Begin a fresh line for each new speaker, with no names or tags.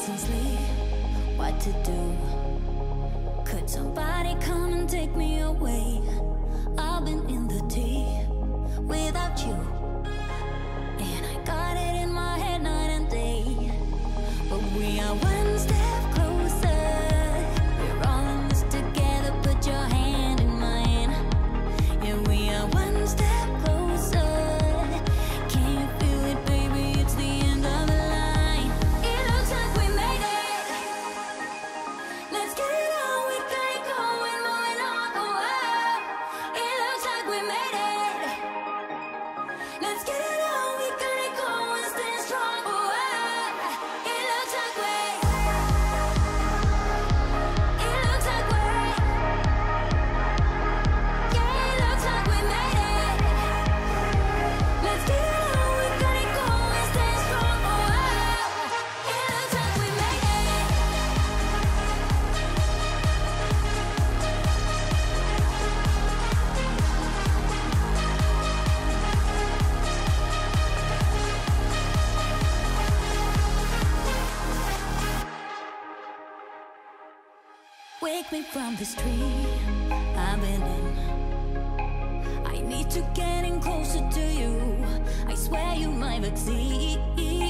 ceaselessly what to do. Could somebody come and take me away? I've been in the tea without you. Wake me from this dream I've been in. I need to getting closer to you. I swear you my vaccine.